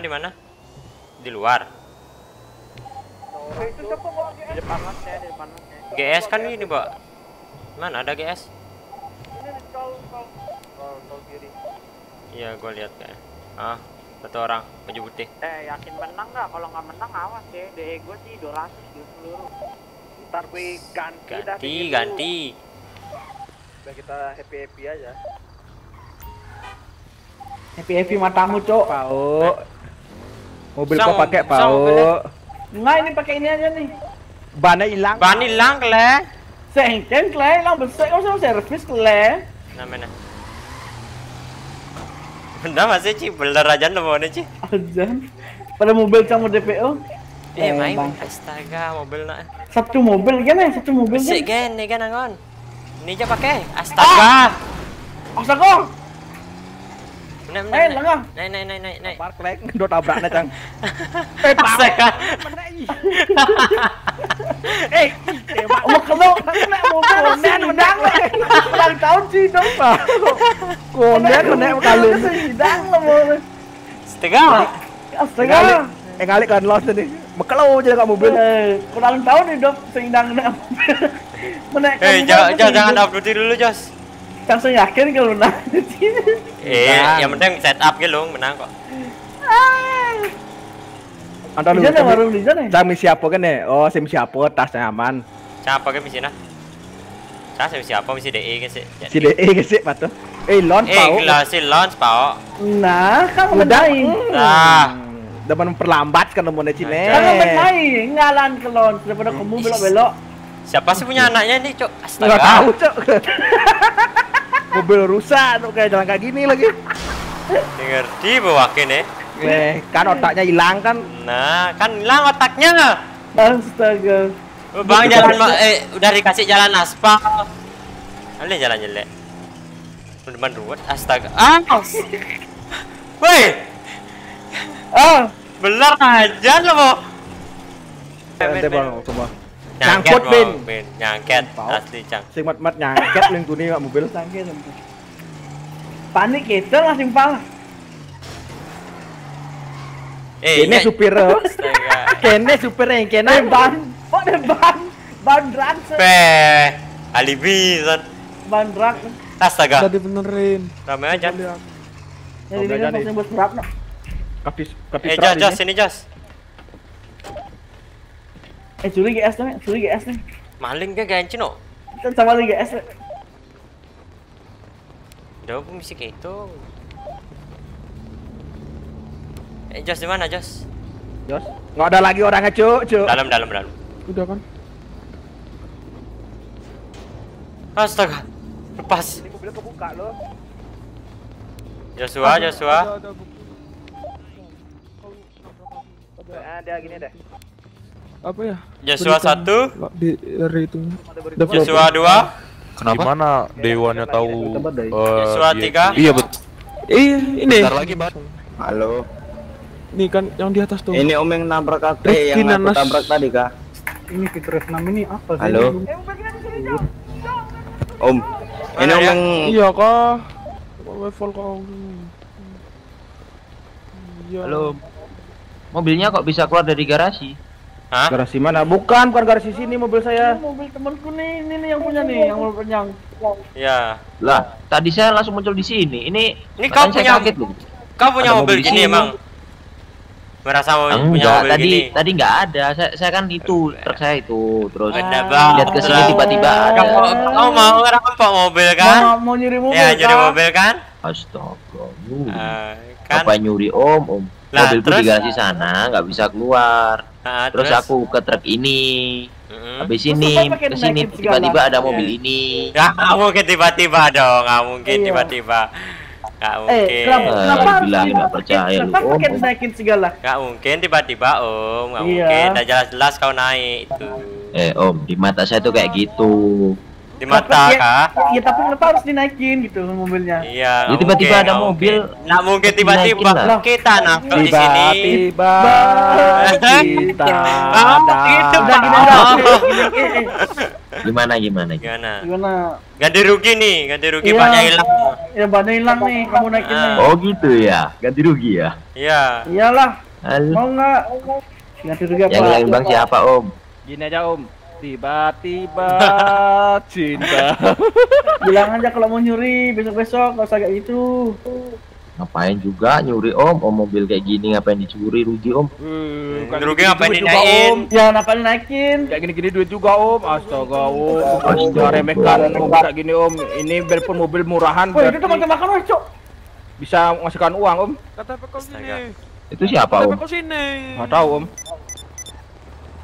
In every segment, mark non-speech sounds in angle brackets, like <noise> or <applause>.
Di mana? Di mana? Di luar. itu siapa bawa Di depan masnya, di depan masnya. GS kan ini, Mbak. Mana ada GS? ini di tol tol Tol, tol kiri. Iya, gua lihat kayak. Ah, satu orang baju putih. Eh, yakin menang nggak? Kalau nggak menang awas ya. DE gue sih 200 di seluruh. ntar gue ganti dah Ganti, ganti. dulu. biar kita happy happy aja Happy happy matamu, Cok. Pau. Mobil kau pakai Pau. Enggak, ini pakai ini aja nih. Bannya hilang. Ban hilang, Kle. Sengken, Kle, lang besek, kau sama servis, Kle. Namanya. Benda masih Ci, beler aja nomornya Ci. Ajan. Pada mobil sama DPO. Eh, main. Astaga, mobil nak. Satu mobil kan ya, satu mobil Sik kan. gen, nih kan angon. Ini aja pakai. Astaga. Astaga. Naik, Eh, naik, lengah. naik, naik, naik, naik, naik. Park lek, do tabraknya cang. <laughs> <laughs> Eh, tembak. Mau kalau kena mobil sidang lah. Ulang tahun sidang. Konden konek kalun. Sidang lah mau. Astaga. Astaga. Eh ngalik kan lost ini. Mekelo aja mobil. Eh, ulang tahun hidup sidang kena mobil. Menaik Eh, jangan, jangan, jangan upload dulu, Jos. Langsung yakin kalau menang. Eh, yang penting setup gitu, menang kok. Antar lu. Di sana baru di sana. Cang misi apa kan ya? Oh, sim siapa tasnya aman. Siapa ke misi nah? Saya misi apa misi DE kan sih. Si DE ke sih patuh. Eh, lon Eh, Pau. gila sih launch Pao. Nah, kan Udah. menang. Ah. Depan memperlambat kan nomornya Cine. Kan menang. Ngalan kelon daripada kamu belok-belok. Siapa sih punya anaknya nih, Cok? Enggak tahu, Astaga. Cok. <laughs> Mobil rusak tuh kayak jalan kayak gini lagi. Ngerti bawa nih. Eh, kan otaknya hilang kan. Nah, kan hilang otaknya. Astaga. Bang jalan eh udah dikasih jalan aspal. Ada jalan jelek. Depan ruwet, astaga. Ah. Woi, Ah, belar aja lo mau. Nanti bang, semua. Nyangket. Bin. Nyangket, asli cang. Sing mat-mat nyangket ning tuni mak mobil. sampai. Panik kita lah simpang. Eh, Kene supir. Kene supir yang kene. ban. Kok ada ban? Ban rak. Pe, alibi, Zon. Ban rak. Astaga, Tadi benerin. rame aja. Jadi ini no. Kapis kapis Eh, Jos, Jos, sini Jos. Eh, curi GS nih, curi GS nih. Maling ke gancin, no? Kan sama lagi GS. nih. Udah aku misi kayak itu. Eh, Jos di mana, Jos? Jos. Nggak ada lagi orangnya, Cuk, Cuk. Dalam, dalam, dalam. Udah kan? Astaga. Lepas. Ini mobil kebuka loh. Joshua, Joshua. Ada. Ah, gini deh. Apa ya? Joshua Berikan satu, di dari itu. Joshua dua, Gimana dewannya tahu eh, Joshua tiga. Iya betul. Iya, ini. Bentar lagi, Bang. Halo, Nih kan yang di atas tuh. ini Om yang nabrak aku, Rifki yang aku tabrak tadi kah? Ini fitur F6 ini apa sih? Halo, Om. Ini Om ya? yang Iya kah? Level kau. Iya. Halo. Mobilnya kok bisa keluar dari garasi? Hah? Garasi mana? Bukan, bukan garasi sini mobil Ini saya. mobil temanku nih, ini nih yang punya nih, yang mau panjang. Ya. Lah, tadi saya langsung muncul di sini. Ini Ini kau punya- kaget loh. Kau punya Ada mobil mobil gini sini. emang? Merasa mau punya Enggak, mobil tadi gini? tadi nggak ada. Saya saya kan itu truk saya itu terus Ada bang. lihat ke sini tiba-tiba ada. Kau, kau mau ngerampok mobil kan? Mau mau nyuri mobil. Ya, Kak. mobil kan? Astaga. nyuri. Eh, kan? Apa nyuri om om? Lah, Mobilku di terus? garasi sana nggak bisa keluar. Ah, Terus aku ke truk ini. Mm-mm. Habis Terus ini ke sini naikin tiba-tiba ada mobil Iya. ini. Ya, nggak mungkin tiba-tiba dong, nggak mungkin Iya. tiba-tiba. Nggak Eh, mungkin. kenapa, Eh, kenapa harus bilang di- nggak percaya lu, Kenapa Om, pakai Om. dinaikin segala? Nggak mungkin tiba-tiba om, nggak Iya. mungkin. Udah jelas-jelas kau naik itu. Eh om, di mata saya tuh kayak gitu. Di mata kah? Ya, ya, tapi kenapa harus dinaikin gitu mobilnya? Iya. Ya, tiba-tiba ada nggak mobil. Nggak mungkin tiba-tiba kita nafkah di sini. Tiba-tiba kita Ah, gitu. Pak. Gini, eh, eh. Gimana gimana? Gimana? Gimana? Ganti rugi nih, ganti rugi Iya. banyak hilang. Ya bannya hilang nih, kamu naikin Ah. Oh gitu ya, ganti rugi ya. Iya. Iyalah, mau nggak? Ganti rugi apa? Yang ngilangin bang siapa om? Gini aja om. Tiba-tiba <laughs> cinta. <laughs> Bilang aja kalau mau nyuri besok-besok, nggak usah kayak gitu. Ngapain juga nyuri om? Om mobil kayak gini ngapain dicuri rugi om? Eh, Rugi gini-gini ngapain om. Ya kenapa naikin? Kayak gini-gini duit juga om. Astaga om. Astaga. Remehkan om kayak gini om. Ini walaupun mobil murahan Woi, itu berarti teman makan woi, cok. bisa menghasilkan uang om. Kau Astaga. sini. Itu siapa om? kau sini. Nggak tahu om.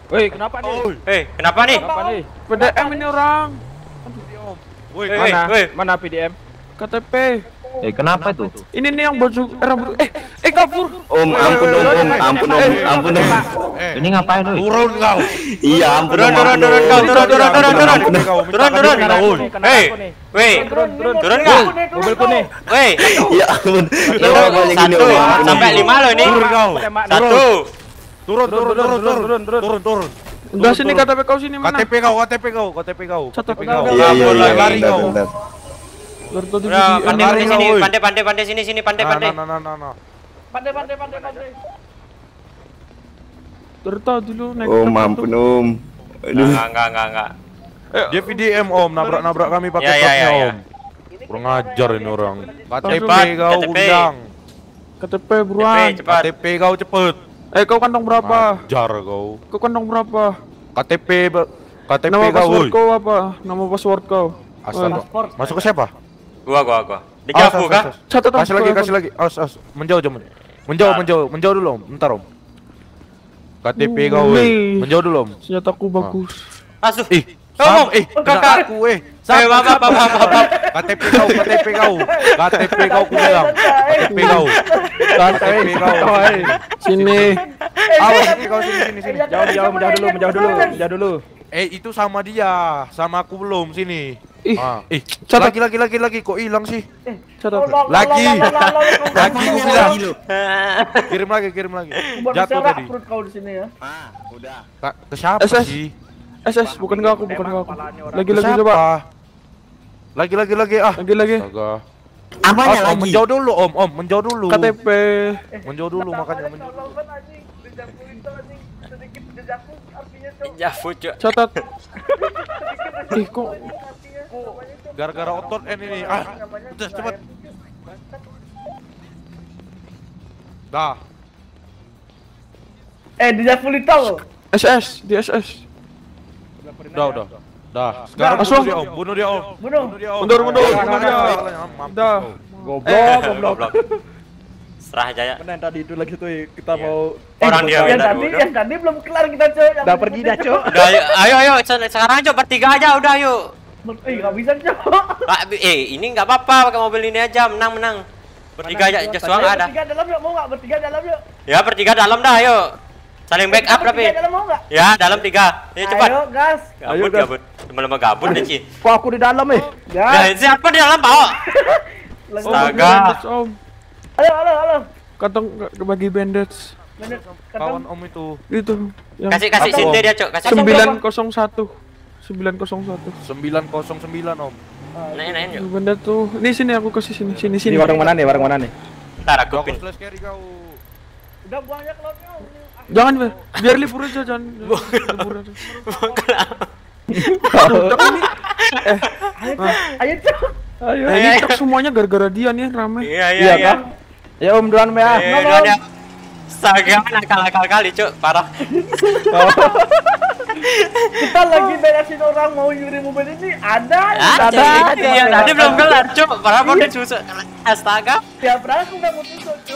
Woi, kenapa nih? Eh, kenapa nih? Kenapa nih? PDM ini orang. Woi, Mana? woi. Mana PDM? KTP. Eh kenapa itu? Ini nih yang baju eh, rambut eh eh kabur. Om, ampun om, om, ampun om, ampun om. Ini ngapain om? Turun kau. Iya, ampun Turun, om, turun, turun, kau, turun, turun, turun, turun. Kau. Turun, turun. Nih, kena Hei, woi, Turun, turun. turun nggak? Mobilku nih. Woi, Iya, ampun. turun. Gini Satu sampai om. lima loh ini. Turun kau. Satu. Turun, turun, turun, turun, turun, turun, turun. Udah sini KTP kau sini mana? KTP kau, KTP kau, KTP kau. KTP kau. Iya, iya, iya, Lari kau. video. pandai, pandai sini, pandai, pandai, pandai sini, sini, pandai, Nah, pandai. nah, nah, nah, nah. Pandai, pandai, pandai, pandai. Dari tadi lu naik. Om, kereta ampun tuh. om. Aduh. Enggak, enggak, enggak, enggak. Dia VDM om, nabrak-nabrak kami pakai Ya, ya, truknya ya, ya. om. Kurang ajar ini orang. KTP kau KTP. undang. KTP buruan. cepat. KTP kau cepet. Eh kau kantong berapa? Ajar kau. Kau kantong berapa? KTP KTP Nama kau. password woi. kau apa? Nama password kau. Astaga. Masuk ke siapa? Gua, gua, gua. Dijabu awas, kah? Catat Kasih lagi, kasih lagi. Awas, awas. Menjauh, jauh. Menjauh, menjauh, menjauh dulu om. Bentar om. KTP kau. Menjauh dulu om. Senjataku bagus. Asuh. Ih, Ngomong. eh, kena Kakak. aku, eh. Eh, maaf, maaf, maaf, maaf, maaf. <laughs> KTP kau, KTP kau, KTP kau ku bilang, KTP kau, KTP kau. Sini. Awas, KTP kau sini, sini, sini. Jauh, jauh, menjauh dulu, menjauh dulu, menjauh dulu. Eh, itu sama dia, sama aku belum sini. Ih, Ah, eh, lagi, lagi, lagi, lagi, kok hilang sih? catat. Lagi, <laughs> lagi aku bilang. Kirim lagi, kirim lagi. Jatuh tadi. perut kau di sini ya. Ah, udah. Ke siapa SS. sih? SS bukan ke aku, bukan ke aku. Lagi lagi coba. Lagi, lagi, lagi, ah. Lagi lagi. Astaga. Apanya Om, om, lagi? menjauh dulu, om, om, menjauh dulu. KTP. Menjauh dulu, makanya menjauh dulu. Jabu, cuk. Catat. <laughs> Ih, kok Gara-gara otot N ini. Ah, udah cepet. Dah. Eh, di Jakulita lo. SS di SS. Udah, udah. Dah. Sekarang bunuh dia, Om. Bunuh dia, Om. Bunuh. Bunuh dia, Om. Mundur, mundur, dia. kau. Goblok, goblok. Goblok. Serah aja ya. Mana yang tadi itu lagi tuh kita Iya. mau Orang dia Yang tadi, yang tadi belum kelar kita coy. Yang udah pergi dah, Cok. Udah, ayo, ayo, ayo, se- sekarang aja bertiga aja, udah yuk. Eh, nggak bisa cok. <laughs> Bi- eh, ini nggak apa-apa pakai mobil ini aja, menang, menang. Bertiga aja, Joshua nggak ada. Bertiga dalam yuk, mau nggak? Bertiga dalam yuk. Ya, bertiga dalam dah, ayo. Saling backup tapi. Bertiga dalam mau nggak? Ya, dalam tiga. Ayo cepat. Ayo, gas. Gabut, gas. gabut. Lama-lama gabut deh, Ci. Kok aku di dalam eh? Ya, Gas. siapa di dalam, Pak? <laughs> Astaga. Om. Halo, halo, halo. Kantong ke- bagi bandage. Kawan. Om itu. Itu yang Kasih kasih Apa, sinte dia, Cok. Kasih Sem- sembilan kosong satu. Sembilan kosong satu. 909 Om. Naik, naik, yuk. Bandage tuh. Ini sini aku kasih sini sini Ini sini. warung mana nih? Warung mana nih? Ntar aku pin. Udah buang aja keluarnya. Jangan biar, biar libur aja jangan. jangan libur aja. <laughs> Ayo cok. Ayo. Ini cok semuanya gara-gara dia nih rame. Iya, iya, Iya iya. kan? Ya Om duluan ya. Eh, duluan ya. Saga nakal-nakal kali, Cok. Parah. <laughs> Kita lagi beresin orang mau nyuri mobil ini. Ada. Ada, Ada. iya, tadi belum kelar, Cok. Parah mau disusuk. Astaga. Tiap berapa aku udah mau tusuk cok.